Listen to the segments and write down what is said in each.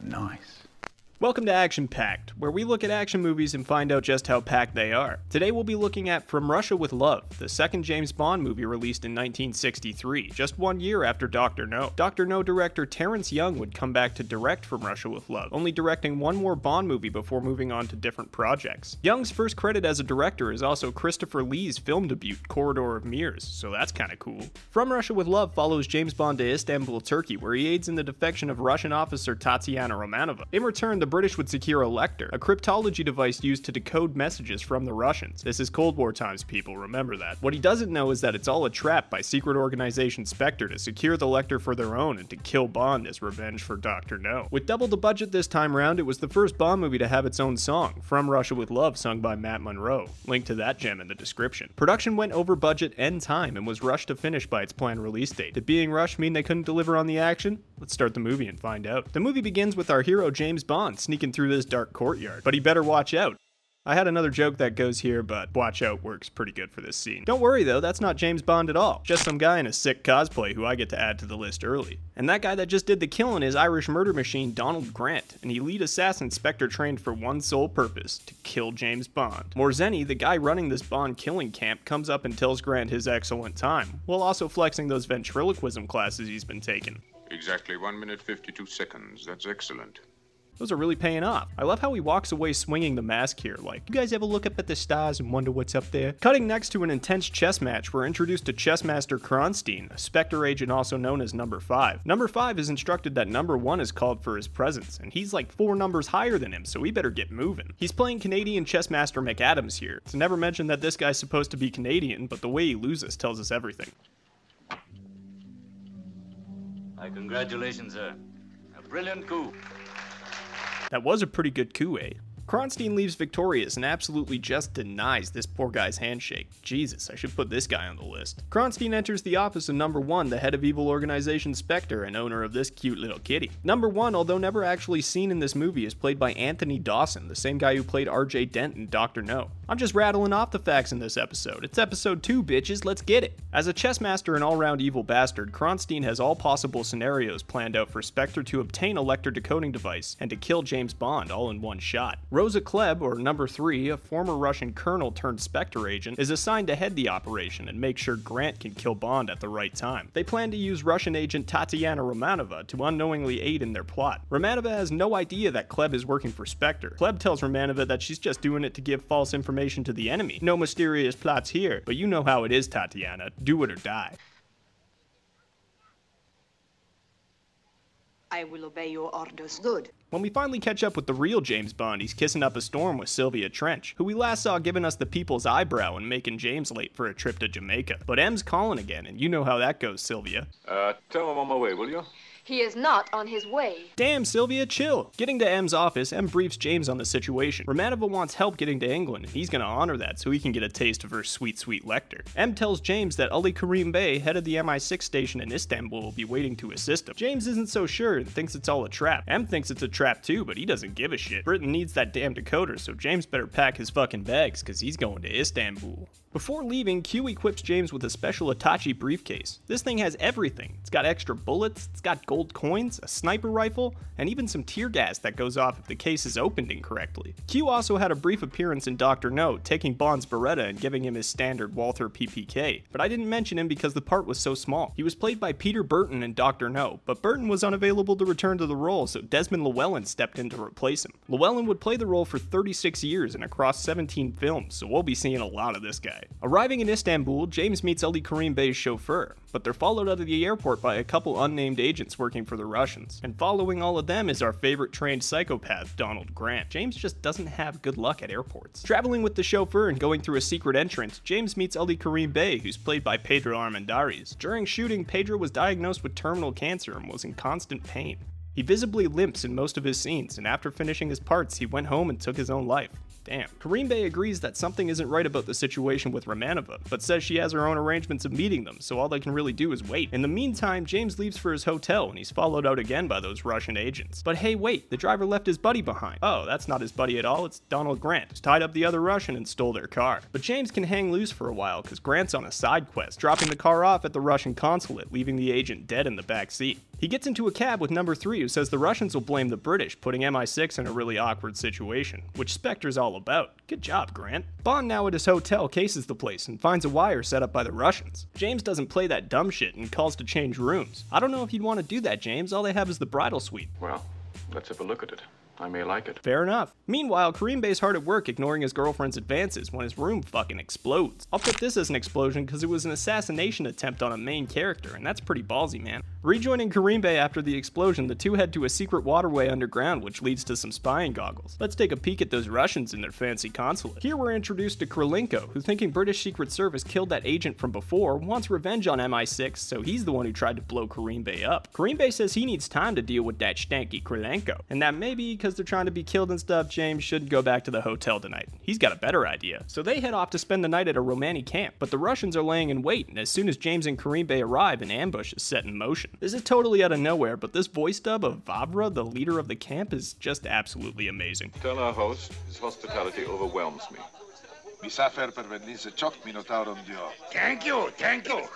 Nice. Welcome to Action Packed, where we look at action movies and find out just how packed they are. Today we'll be looking at From Russia with Love, the second James Bond movie released in 1963, just one year after Dr. No. Dr. No director Terence Young would come back to direct From Russia with Love, only directing one more Bond movie before moving on to different projects. Young's first credit as a director is also Christopher Lee's film debut, Corridor of Mirrors, so that's kinda cool. From Russia with Love follows James Bond to Istanbul, Turkey, where he aids in the defection of Russian officer Tatiana Romanova. In return, the British would secure a Lektor, a cryptology device used to decode messages from the Russians. This is Cold War times, people, remember that. What he doesn't know is that it's all a trap by secret organization Spectre to secure the Lektor for their own and to kill Bond as revenge for Dr. No. With double the budget this time round, it was the first Bond movie to have its own song, From Russia with Love, sung by Matt Monroe. Link to that gem in the description. Production went over budget and time and was rushed to finish by its planned release date. Did being rushed mean they couldn't deliver on the action? Let's start the movie and find out. The movie begins with our hero James Bond sneaking through this dark courtyard, but he better watch out. I had another joke that goes here, but watch out works pretty good for this scene. Don't worry though, that's not James Bond at all. Just some guy in a sick cosplay who I get to add to the list early. And that guy that just did the killing is Irish murder machine Donald Grant, an elite assassin Spectre trained for one sole purpose, to kill James Bond. Morzeny, the guy running this Bond killing camp, comes up and tells Grant his excellent time, while also flexing those ventriloquism classes he's been taking. Exactly 1 minute 52 seconds. That's excellent. Those are really paying off. I love how he walks away swinging the mask here, like, you guys ever look up at the stars and wonder what's up there? Cutting next to an intense chess match, we're introduced to Chessmaster Kronstein, a Spectre agent also known as Number 5. Number 5 is instructed that Number 1 is called for his presence, and he's like four numbers higher than him, so we better get moving. He's playing Canadian Chessmaster McAdams here. It's never mentioned that this guy's supposed to be Canadian, but the way he loses tells us everything. My congratulations, sir. A brilliant coup. That was a pretty good coup? Kronstein leaves victorious and absolutely just denies this poor guy's handshake. Jesus, I should put this guy on the list. Kronstein enters the office of Number 1, the head of evil organization Spectre and owner of this cute little kitty. Number 1, although never actually seen in this movie, is played by Anthony Dawson, the same guy who played RJ Dent in Dr. No. I'm just rattling off the facts in this episode. It's episode 2, bitches, let's get it. As a chess master and all-round evil bastard, Kronstein has all possible scenarios planned out for Spectre to obtain a Lektor decoding device and to kill James Bond all in one shot. Rosa Klebb, or Number 3, a former Russian colonel turned Spectre agent, is assigned to head the operation and make sure Grant can kill Bond at the right time. They plan to use Russian agent Tatiana Romanova to unknowingly aid in their plot. Romanova has no idea that Klebb is working for Spectre. Klebb tells Romanova that she's just doing it to give false information to the enemy. No mysterious plots here, but you know how it is, Tatiana. Do it or die. I will obey your orders. Good. When we finally catch up with the real James Bond, he's kissing up a storm with Sylvia Trench, who we last saw giving us the people's eyebrow and making James late for a trip to Jamaica. But M's calling again, and you know how that goes, Sylvia. Uh, tell him I'm on my way, will you? He is not on his way. Damn, Sylvia, chill. Getting to M's office, M briefs James on the situation. Romanova wants help getting to England, and he's gonna honor that so he can get a taste of her sweet, sweet Lektor. M tells James that Ali Karim Bey, head of the MI6 station in Istanbul, will be waiting to assist him. James isn't so sure and thinks it's all a trap. M thinks it's a trap too, but he doesn't give a shit. Britain needs that damn decoder, so James better pack his fucking bags, cause he's going to Istanbul. Before leaving, Q equips James with a special attaché briefcase. This thing has everything. It's got extra bullets, it's got gold coins, a sniper rifle, and even some tear gas that goes off if the case is opened incorrectly. Q also had a brief appearance in Dr. No, taking Bond's Beretta and giving him his standard Walther PPK, but I didn't mention him because the part was so small. He was played by Peter Burton in Dr. No, but Burton was unavailable to return to the role, so Desmond Llewellyn stepped in to replace him. Llewellyn would play the role for 36 years and across 17 films, so we'll be seeing a lot of this guy. Arriving in Istanbul, James meets Ali Karim Bey's chauffeur, but they're followed out of the airport by a couple unnamed agents working for the Russians. And following all of them is our favorite trained psychopath, Donald Grant. James just doesn't have good luck at airports. Traveling with the chauffeur and going through a secret entrance, James meets Ali Karim Bey, who's played by Pedro Armendariz. During shooting, Pedro was diagnosed with terminal cancer and was in constant pain. He visibly limps in most of his scenes, and after finishing his parts, he went home and took his own life. Damn. Karim Bey agrees that something isn't right about the situation with Romanova, but says she has her own arrangements of meeting them, so all they can really do is wait. In the meantime, James leaves for his hotel and he's followed out again by those Russian agents. But hey, wait, the driver left his buddy behind. Oh, that's not his buddy at all, it's Donald Grant, who's tied up the other Russian and stole their car. But James can hang loose for a while because Grant's on a side quest, dropping the car off at the Russian consulate, leaving the agent dead in the back seat. He gets into a cab with number 3 who says the Russians will blame the British, putting MI6 in a really awkward situation, which Spectre's all about. Good job, Grant. Bond now at his hotel cases the place and finds a wire set up by the Russians. James doesn't play that dumb shit and calls to change rooms. I don't know if you'd want to do that, James, all they have is the bridal suite. Well, let's have a look at it. I may like it. Fair enough. Meanwhile, Karim Bey's hard at work ignoring his girlfriend's advances when his room fucking explodes. I'll put this as an explosion because it was an assassination attempt on a main character, and that's pretty ballsy, man. Rejoining Karim Bey after the explosion, the two head to a secret waterway underground which leads to some spying goggles. Let's take a peek at those Russians in their fancy consulate. Here we're introduced to Krylenko, who thinking British Secret Service killed that agent from before, wants revenge on MI6, so he's the one who tried to blow Karim Bey up. Karim Bey says he needs time to deal with that stanky Krylenko, and that maybe because they're trying to be killed and stuff, James shouldn't go back to the hotel tonight. He's got a better idea. So they head off to spend the night at a Romani camp, but the Russians are laying in wait, and as soon as James and Karim Bey arrive, an ambush is set in motion. This is totally out of nowhere, but this voice dub of Vavra, the leader of the camp, is just absolutely amazing. Tell our host his hospitality overwhelms me. Misafir pervednice çok minotaurum diyor. Thank you, thank you.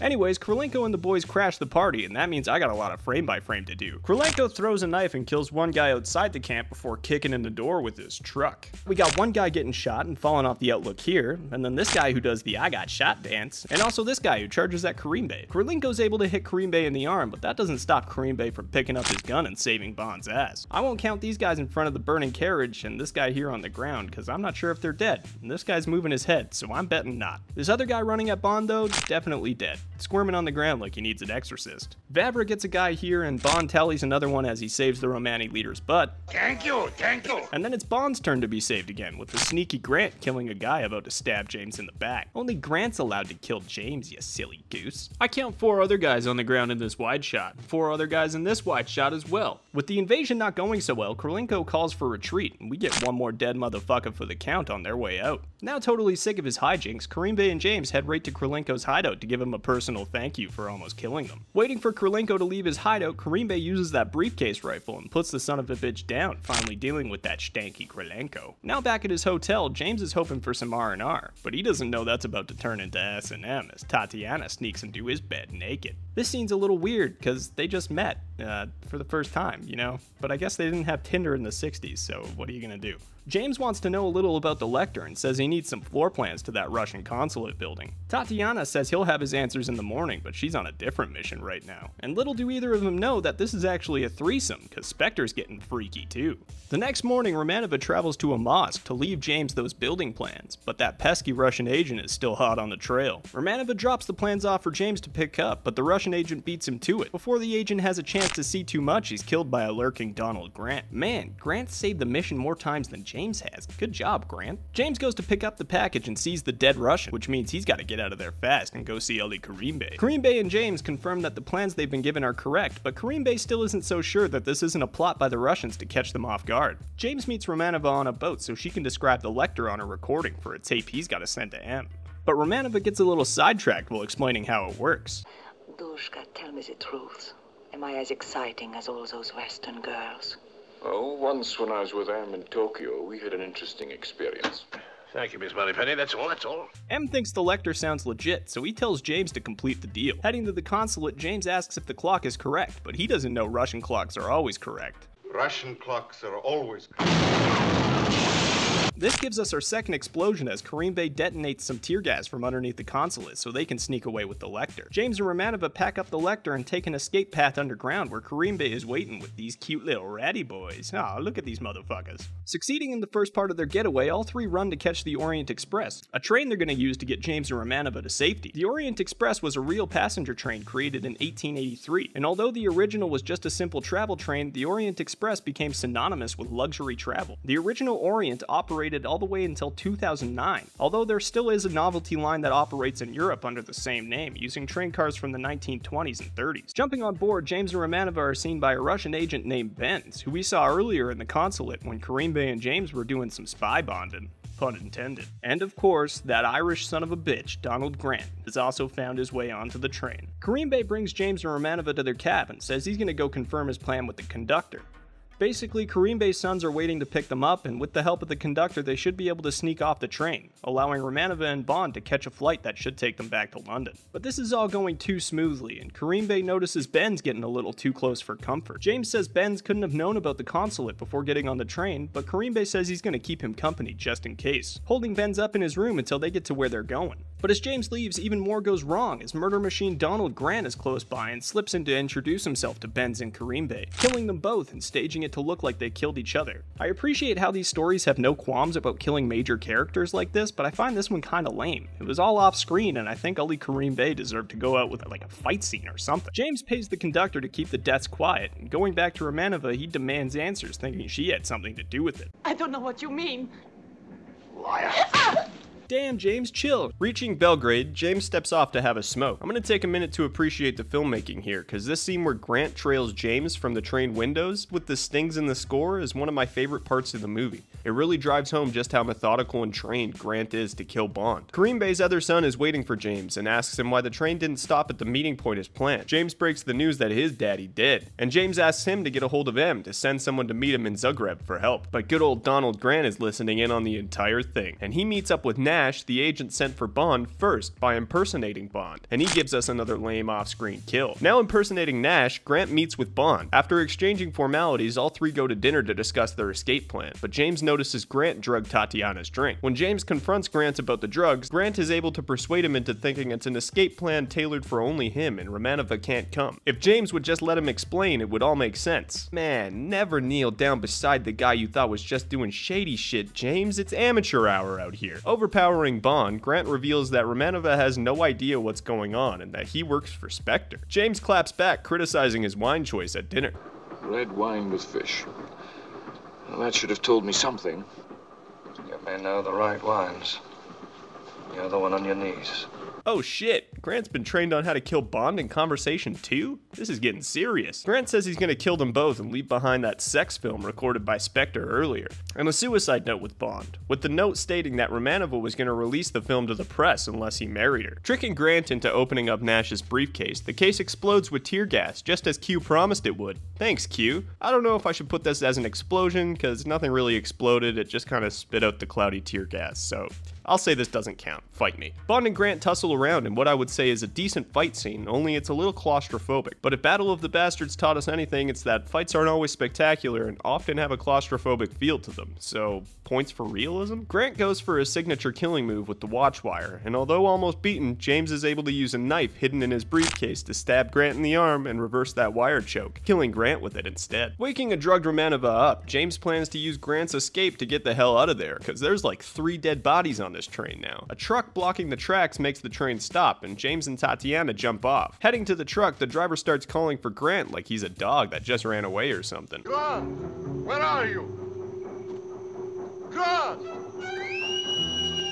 Anyways, Krylenko and the boys crash the party, and that means I got a lot of frame by frame to do. Krylenko throws a knife and kills one guy outside the camp before kicking in the door with his truck. We got one guy getting shot and falling off the outlook here, and then this guy who does the I got shot dance, and also this guy who charges at Karim Bey. Krylenko's able to hit Karim Bey in the arm, but that doesn't stop Karim Bey from picking up his gun and saving Bond's ass. I won't count these guys in front of the burning carriage and this guy here on the ground, because I'm not sure if they're dead. And this guy's moving his head, so I'm betting not. This other guy running at Bond though, definitely dead. Squirming on the ground like he needs an exorcist. Vavra gets a guy here and Bond tallies another one as he saves the Romani leader's butt. Thank you, thank you. And then it's Bond's turn to be saved again, with the sneaky Grant killing a guy about to stab James in the back. Only Grant's allowed to kill James, you silly goose. I count four other guys on the ground in this wide shot, four other guys in this wide shot as well. With the invasion not going so well, Krylenko calls for retreat, and we get one more dead motherfucker for the count on their way out. Now totally sick of his hijinks, Karim Bey and James head right to Krylenko's hideout to give him a personal thank you for almost killing them. Waiting for Krylenko to leave his hideout, Karim Bey uses that briefcase rifle and puts the son of a bitch down, finally dealing with that stanky Krylenko. Now back at his hotel, James is hoping for some R&R, but he doesn't know that's about to turn into S&M as Tatiana sneaks into his bed naked. This scene's a little weird because they just met uh, for the first time, you know? But I guess they didn't have Tinder in the 60s, so what are you gonna do? James wants to know a little about the Lektor and says he needs some floor plans to that Russian consulate building. Tatiana says he'll have his answers in the morning, but she's on a different mission right now. And little do either of them know that this is actually a threesome, because Spectre's getting freaky too. The next morning, Romanova travels to a mosque to leave James those building plans, but that pesky Russian agent is still hot on the trail. Romanova drops the plans off for James to pick up, but the Russian agent beats him to it. Before the agent has a chance to see too much, he's killed by a lurking Donald Grant. Man, Grant saved the mission more times than James has. Good job, Grant. James goes to pick up the package and sees the dead Russian, which means he's got to get out of there fast and go see Ali Karim Bey. Karim Bey and James confirm that the plans they've been given are correct, but Karim Bey still isn't so sure that this isn't a plot by the Russians to catch them off guard. James meets Romanova on a boat so she can describe the Lektor on a recording for a tape he's got to send to M. But Romanova gets a little sidetracked while explaining how it works. Dushka, tell me the truth. M I as exciting as all those Western girls? Oh, once when I was with Am in Tokyo, we had an interesting experience. Thank you, Miss Moneypenny. That's all, that's all. M thinks the Lektor sounds legit, so he tells James to complete the deal. Heading to the consulate, James asks if the clock is correct, but he doesn't know Russian clocks are always correct. Russian clocks are always. This gives us our second explosion as Karim Bey detonates some tear gas from underneath the consulate so they can sneak away with the Lektor. James and Romanova pack up the Lektor and take an escape path underground where Karim Bey is waiting with these cute little ratty boys. Aw, look at these motherfuckers. Succeeding in the first part of their getaway, all three run to catch the Orient Express, a train they're going to use to get James and Romanova to safety. The Orient Express was a real passenger train created in 1883, and although the original was just a simple travel train, the Orient Express became synonymous with luxury travel. The original Orient operated operated all the way until 2009, although there still is a novelty line that operates in Europe under the same name, using train cars from the 1920s and 30s. Jumping on board, James and Romanova are seen by a Russian agent named Benz, who we saw earlier in the consulate when Karim Bey and James were doing some spy bonding pun intended. And of course, that Irish son of a bitch, Donald Grant, has also found his way onto the train. Karim Bey brings James and Romanova to their cabin, says he's gonna go confirm his plan with the conductor. Basically, Karim Bey's sons are waiting to pick them up, and with the help of the conductor, they should be able to sneak off the train, allowing Romanova and Bond to catch a flight that should take them back to London. But this is all going too smoothly, and Karim Bey notices Benz getting a little too close for comfort. James says Benz couldn't have known about the consulate before getting on the train, but Karim Bey says he's going to keep him company just in case, holding Benz up in his room until they get to where they're going. But as James leaves, even more goes wrong as murder machine Donald Grant is close by and slips in to introduce himself to Benz and Karim Bey, killing them both and staging to look like they killed each other. I appreciate how these stories have no qualms about killing major characters like this, but I find this one kinda lame. It was all off screen, and I think Ali Karim Bey deserved to go out with like a fight scene or something. James pays the conductor to keep the deaths quiet, and going back to Romanova, he demands answers, thinking she had something to do with it. I don't know what you mean. Damn, James, chill. Reaching Belgrade, James steps off to have a smoke. I'm gonna take a minute to appreciate the filmmaking here, because this scene where Grant trails James from the train windows with the stings in the score is one of my favorite parts of the movie. It really drives home just how methodical and trained Grant is to kill Bond. Karim Bey's other son is waiting for James and asks him why the train didn't stop at the meeting point as planned. James breaks the news that his daddy did, and James asks him to get a hold of M to send someone to meet him in Zagreb for help. But good old Donald Grant is listening in on the entire thing, and he meets up with Nash Nash, the agent sent for Bond, first by impersonating Bond, and he gives us another lame off screen kill. Now impersonating Nash, Grant meets with Bond. After exchanging formalities, all three go to dinner to discuss their escape plan, but James notices Grant drug Tatiana's drink. When James confronts Grant about the drugs, Grant is able to persuade him into thinking it's an escape plan tailored for only him and Romanova can't come. If James would just let him explain, it would all make sense. Man, never kneel down beside the guy you thought was just doing shady shit, James. It's amateur hour out here. Overpower Overpowering Bond, Grant reveals that Romanova has no idea what's going on and that he works for Spectre. James claps back, criticizing his wine choice at dinner. Red wine with fish. Well, that should have told me something. You may know the right wines. You're the one on your knees. Oh shit, Grant's been trained on how to kill Bond in conversation too? This is getting serious. Grant says he's gonna kill them both and leave behind that sex film recorded by Spectre earlier, and a suicide note with Bond, with the note stating that Romanova was gonna release the film to the press unless he married her. Tricking Grant into opening up Nash's briefcase, the case explodes with tear gas, just as Q promised it would. Thanks, Q. I don't know if I should put this as an explosion, because nothing really exploded, it just kinda spit out the cloudy tear gas, so I'll say this doesn't count. Fight me. Bond and Grant tussle around in what I would say is a decent fight scene, only it's a little claustrophobic. But if Battle of the Bastards taught us anything, it's that fights aren't always spectacular and often have a claustrophobic feel to them. So, points for realism? Grant goes for his signature killing move with the watch wire, and although almost beaten, James is able to use a knife hidden in his briefcase to stab Grant in the arm and reverse that wire choke, killing Grant with it instead. Waking a drugged Romanova up, James plans to use Grant's escape to get the hell out of there, because there's like three dead bodies on this train now. A truck blocking the tracks makes the train stop, and James and Tatiana jump off. Heading to the truck, the driver starts calling for Grant like he's a dog that just ran away or something. Grant, where are you? Grant!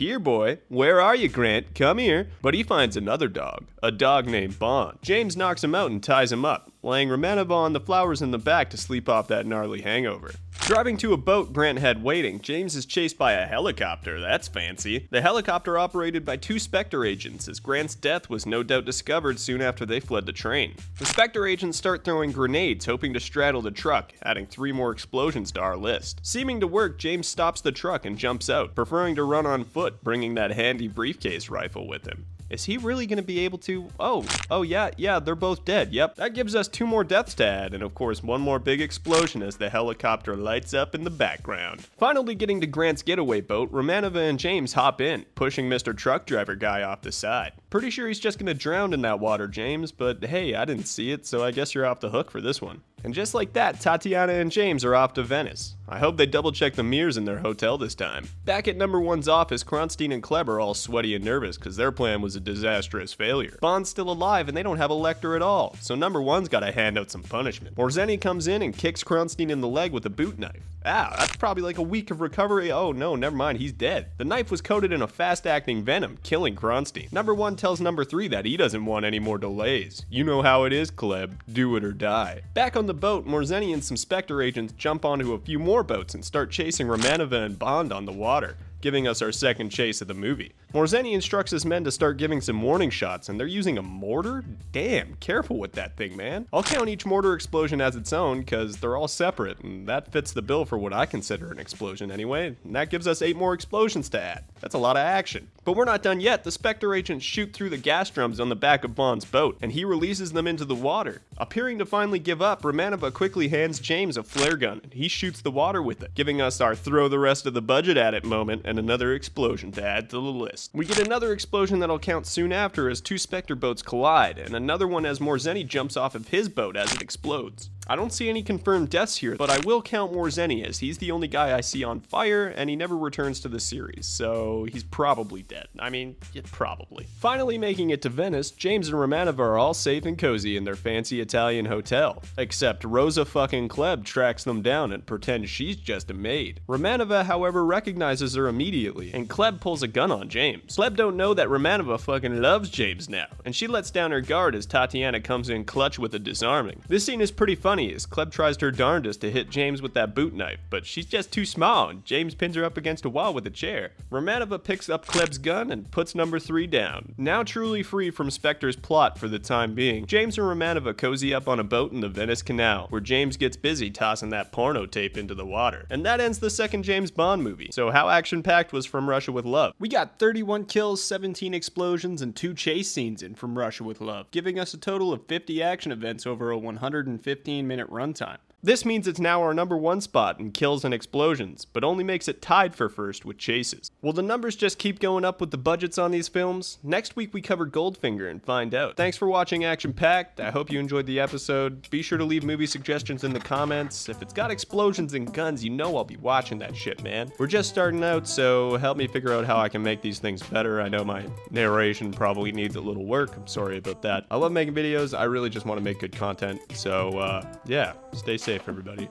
Here, boy. Where are you, Grant? Come here. But he finds another dog, a dog named Bond. James knocks him out and ties him up, laying Romanova on the flowers in the back to sleep off that gnarly hangover. Driving to a boat Grant had waiting, James is chased by a helicopter. That's fancy. The helicopter operated by two Spectre agents, as Grant's death was no doubt discovered soon after they fled the train. The Spectre agents start throwing grenades, hoping to straddle the truck, adding three more explosions to our list. Seeming to work, James stops the truck and jumps out, preferring to run on foot, bringing that handy briefcase rifle with him. Is he really going to be able to? Oh, oh yeah, yeah, they're both dead. Yep, that gives us two more deaths to add, and of course one more big explosion as the helicopter lights up in the background. Finally getting to Grant's getaway boat, Romanova and James hop in, pushing Mr. Truck Driver guy off the side. Pretty sure he's just going to drown in that water, James, but hey, I didn't see it, so I guess you're off the hook for this one. And just like that, Tatiana and James are off to Venice. I hope they double check the mirrors in their hotel this time. Back at number one's office, Kronstein and Klebb are all sweaty and nervous because their plan was a disastrous failure. Bond's still alive and they don't have a Lektor at all, so number one's gotta hand out some punishment. Morzeny comes in and kicks Kronstein in the leg with a boot knife. Ow, that's probably like a week of recovery. Oh no, never mind, he's dead. The knife was coated in a fast acting venom, killing Kronstein. Number one tells number three that he doesn't want any more delays. You know how it is, Klebb. Do it or die. Back on the boat, Morzeny and some Spectre agents jump onto a few more boats and start chasing Romanova and Bond on the water giving us our second chase of the movie. Morzeny instructs his men to start giving some warning shots, and they're using a mortar? Damn, careful with that thing, man. I'll count each mortar explosion as its own, because they're all separate, and that fits the bill for what I consider an explosion anyway, and that gives us eight more explosions to add. That's a lot of action. But we're not done yet. The Spectre agents shoot through the gas drums on the back of Bond's boat, and he releases them into the water. Appearing to finally give up, Romanova quickly hands James a flare gun, and he shoots the water with it, giving us our throw the rest of the budget at it moment and another explosion to add to the list. We get another explosion that'll count soon after as two Spectre boats collide, and another one as Morzeny jumps off of his boat as it explodes. I don't see any confirmed deaths here, but I will count Morzeny as he's the only guy I see on fire, and he never returns to the series, so he's probably dead. I mean, yeah, probably. Finally making it to Venice, James and Romanova are all safe and cozy in their fancy Italian hotel. Except Rosa fucking Klebb tracks them down and pretends she's just a maid. Romanova, however, recognizes her immediately, and Klebb pulls a gun on James. Klebb don't know that Romanova fucking loves James now, and she lets down her guard as Tatiana comes in clutch with a disarming. This scene is pretty funny as Klebb tries her darndest to hit James with that boot knife, but she's just too small and James pins her up against a wall with a chair. Romanova picks up Klebb's gun and puts number 3 down. Now truly free from Spectre's plot for the time being, James and Romanova cozy up on a boat in the Venice Canal, where James gets busy tossing that porno tape into the water. And that ends the second James Bond movie. So how action-packed was From Russia with Love? We got 31 kills, 17 explosions, and 2 chase scenes in From Russia with Love, giving us a total of 50 action events over a 115 minute runtime. This means it's now our number one spot in kills and explosions, but only makes it tied for first with chases. Will the numbers just keep going up with the budgets on these films? Next week we cover Goldfinger and find out. Thanks for watching Action Packed. I hope you enjoyed the episode. Be sure to leave movie suggestions in the comments. If it's got explosions and guns, you know I'll be watching that shit, man. We're just starting out, so help me figure out how I can make these things better. I know my narration probably needs a little work. I'm sorry about that. I love making videos. I really just want to make good content. So, uh, yeah, stay safe, everybody.